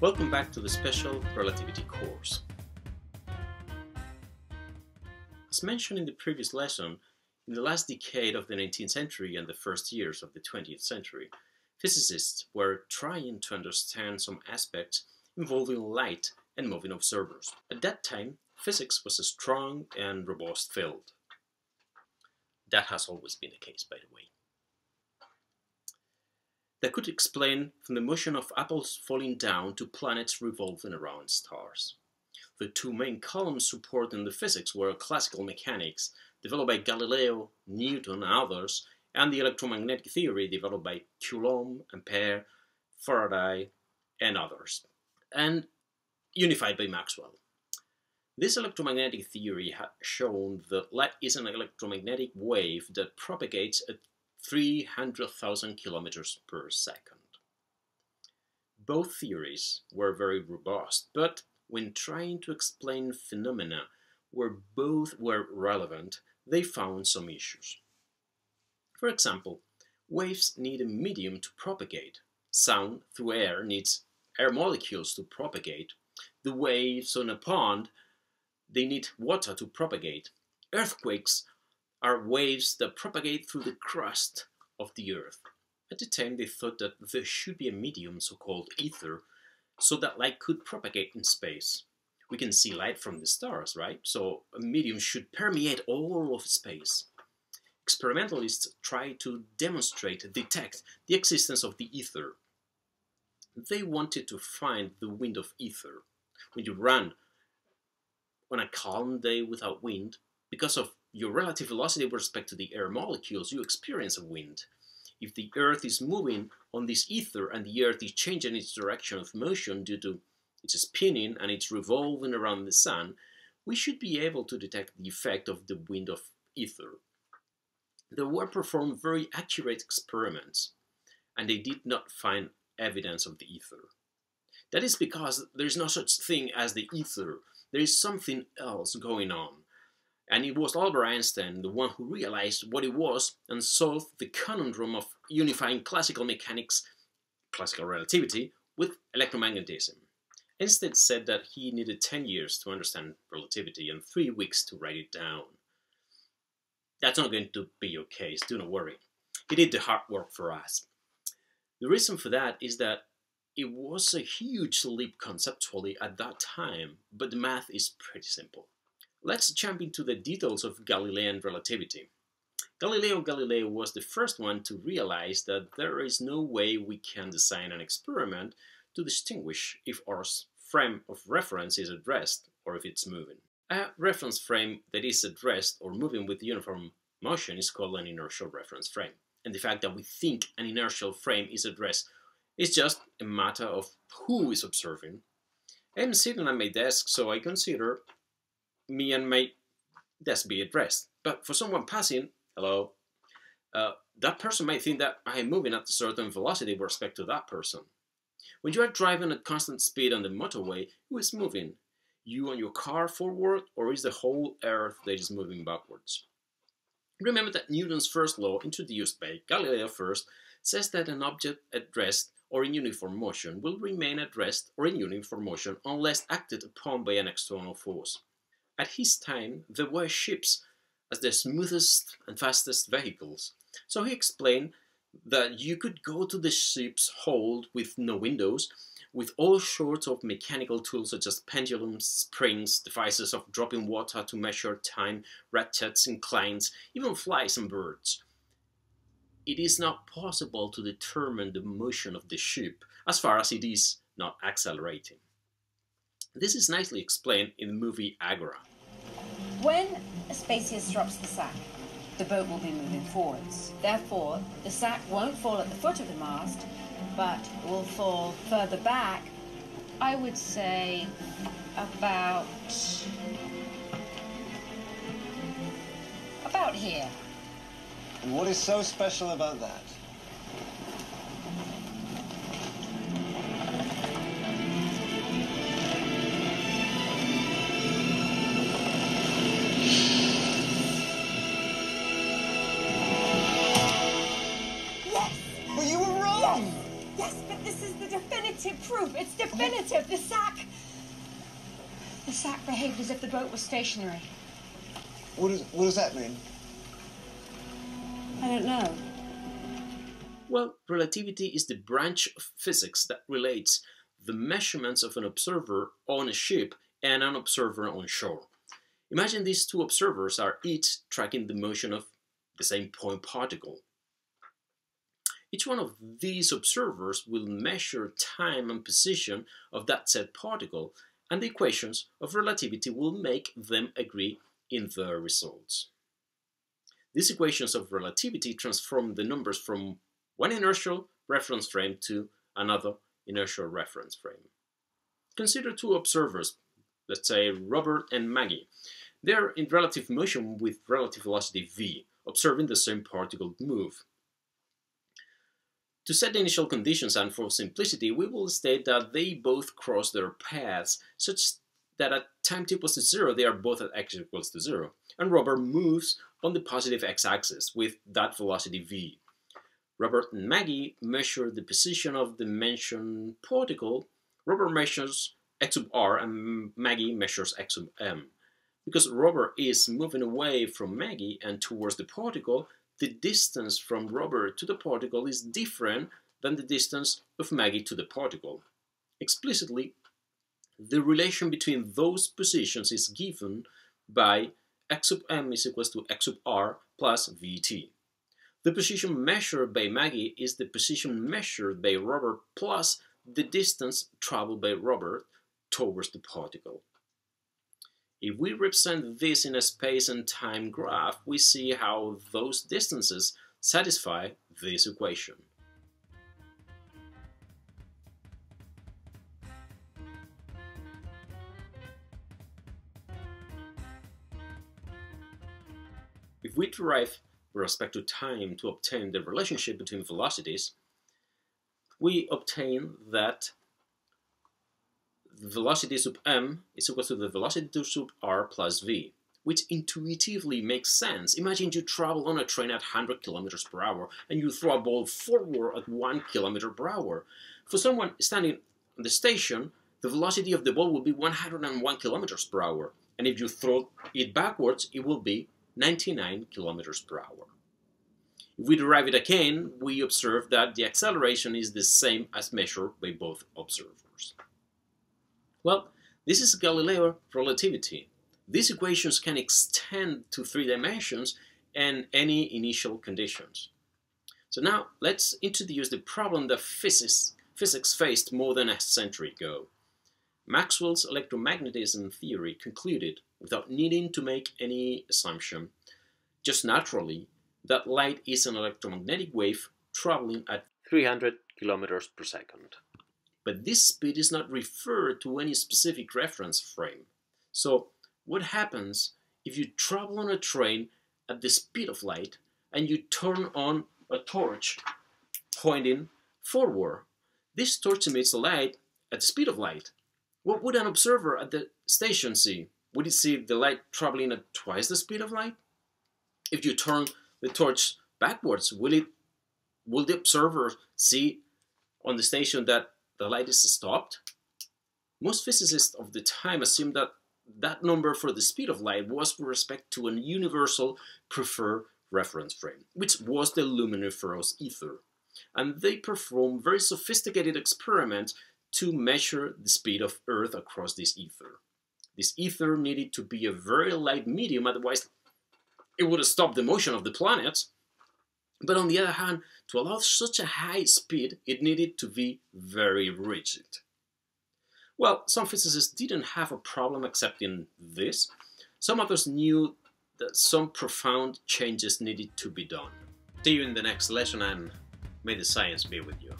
Welcome back to the special relativity course. As mentioned in the previous lesson, in the last decade of the 19th century and the first years of the 20th century, physicists were trying to understand some aspects involving light and moving observers. At that time, physics was a strong and robust field. That has always been the case, by the way that could explain from the motion of apples falling down to planets revolving around stars. The two main columns supporting the physics were classical mechanics, developed by Galileo, Newton, and others, and the electromagnetic theory developed by Coulomb, Ampere, Faraday, and others, and unified by Maxwell. This electromagnetic theory had shown that light is an electromagnetic wave that propagates at 300,000 kilometers per second. Both theories were very robust, but when trying to explain phenomena where both were relevant, they found some issues. For example, waves need a medium to propagate. Sound through air needs air molecules to propagate. The waves on a pond, they need water to propagate. Earthquakes are waves that propagate through the crust of the Earth. At the time, they thought that there should be a medium, so-called ether, so that light could propagate in space. We can see light from the stars, right? So a medium should permeate all of space. Experimentalists try to demonstrate, detect the existence of the ether. They wanted to find the wind of ether. When you run on a calm day without wind, because of your relative velocity with respect to the air molecules, you experience a wind. If the Earth is moving on this ether and the Earth is changing its direction of motion due to its spinning and its revolving around the Sun, we should be able to detect the effect of the wind of ether. There were performed very accurate experiments, and they did not find evidence of the ether. That is because there is no such thing as the ether. There is something else going on. And it was Albert Einstein, the one who realized what it was and solved the conundrum of unifying classical mechanics, classical relativity, with electromagnetism. Einstein said that he needed 10 years to understand relativity and 3 weeks to write it down. That's not going to be your case, do not worry. He did the hard work for us. The reason for that is that it was a huge leap conceptually at that time, but the math is pretty simple. Let's jump into the details of Galilean relativity. Galileo Galilei was the first one to realize that there is no way we can design an experiment to distinguish if our frame of reference is at rest or if it's moving. A reference frame that is at rest or moving with uniform motion is called an inertial reference frame. And the fact that we think an inertial frame is at rest is just a matter of who is observing. I'm sitting at my desk, so I consider me and my desk be at rest. But for someone passing, hello, uh, that person might think that I am moving at a certain velocity with respect to that person. When you are driving at constant speed on the motorway, who is moving? You and your car forward, or is the whole Earth that is moving backwards? Remember that Newton's first law, introduced by Galileo first, says that an object at rest or in uniform motion will remain at rest or in uniform motion unless acted upon by an external force. At his time, there were ships as the smoothest and fastest vehicles. So he explained that you could go to the ship's hold with no windows, with all sorts of mechanical tools such as pendulums, springs, devices of dropping water to measure time, ratchets, inclines, even flies and birds. It is not possible to determine the motion of the ship as far as it is not accelerating. This is nicely explained in the movie Agora. When Aspasius drops the sack, the boat will be moving forwards. Therefore, the sack won't fall at the foot of the mast, but will fall further back, I would say about... about here. And what is so special about that? Sack behaved as if the boat was stationary. What does, what does that mean? I don't know. Well, relativity is the branch of physics that relates the measurements of an observer on a ship and an observer on shore. Imagine these two observers are each tracking the motion of the same point particle. Each one of these observers will measure time and position of that said particle, and the equations of relativity will make them agree in their results. These equations of relativity transform the numbers from one inertial reference frame to another inertial reference frame. Consider two observers, let's say Robert and Maggie. They're in relative motion with relative velocity v, observing the same particle move. To set the initial conditions and for simplicity, we will state that they both cross their paths such that at time t equals to 0, they are both at x equals to 0. And Robert moves on the positive x-axis with that velocity v. Robert and Maggie measure the position of the mentioned particle. Robert measures x sub r and Maggie measures x sub m. Because Robert is moving away from Maggie and towards the particle, the distance from Robert to the particle is different than the distance of Maggie to the particle. Explicitly, the relation between those positions is given by x sub m is equal to x sub r plus vt. The position measured by Maggie is the position measured by Robert plus the distance traveled by Robert towards the particle. If we represent this in a space and time graph, we see how those distances satisfy this equation. If we derive with respect to time to obtain the relationship between velocities, we obtain that the velocity sub m is equal to the velocity sub r plus v, which intuitively makes sense. Imagine you travel on a train at 100 kilometers per hour and you throw a ball forward at 1 kilometer per hour. For someone standing on the station, the velocity of the ball will be 101 kilometers per hour. And if you throw it backwards, it will be 99 kilometers per hour. If we derive it again, we observe that the acceleration is the same as measured by both observers. Well, this is Galileo relativity. These equations can extend to three dimensions and any initial conditions. So now let's introduce the problem that physics, physics faced more than a century ago. Maxwell's electromagnetism theory concluded, without needing to make any assumption, just naturally, that light is an electromagnetic wave traveling at 300 kilometers per second. But this speed is not referred to any specific reference frame. So what happens if you travel on a train at the speed of light and you turn on a torch pointing forward? This torch emits light at the speed of light. What would an observer at the station see? Would he see the light traveling at twice the speed of light? If you turn the torch backwards, will it will the observer see on the station that the light is stopped? Most physicists of the time assumed that that number for the speed of light was with respect to an universal preferred reference frame, which was the luminiferous ether. And they performed very sophisticated experiments to measure the speed of Earth across this ether. This ether needed to be a very light medium, otherwise it would have stopped the motion of the planet. But on the other hand, to allow such a high speed, it needed to be very rigid. Well, some physicists didn't have a problem accepting this. Some others knew that some profound changes needed to be done. See you in the next lesson and may the science be with you.